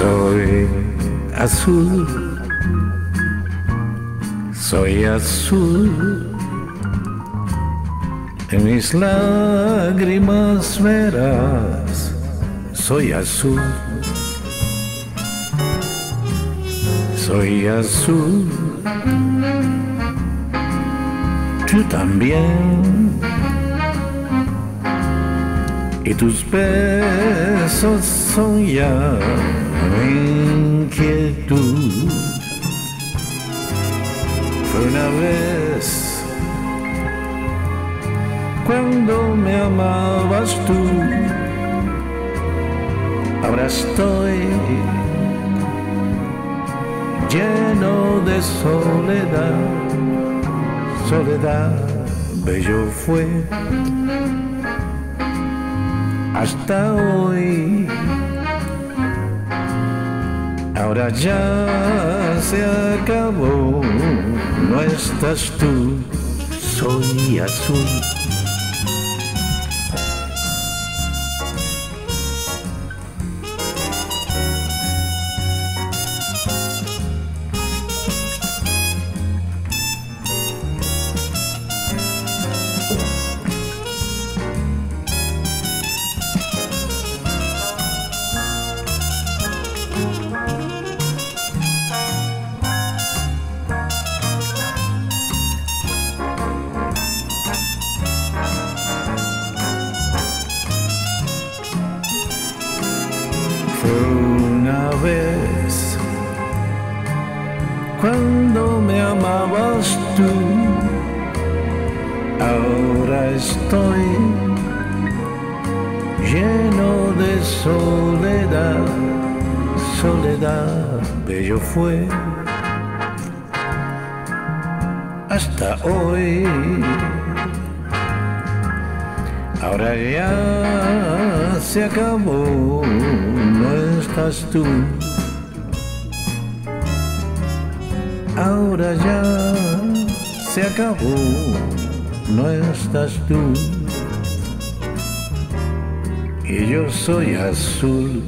Soy azul, soy azul. En mis lágrimas verás, soy azul. Soy azul. Tú también. Y tus besos son ya inquietud. Fue una vez cuando me amabas tú. Ahora estoy lleno de soledad. Soledad, bello fue hasta hoy. Ahora ya se acabó, no estás tú, soy azul. Cuando me amabas tú. Ahora estoy lleno de soledad, soledad, bello fue hasta hoy. Ahora ya se acabó, estás tú. Ahora ya se acabó, no estás tú. Y yo soy azul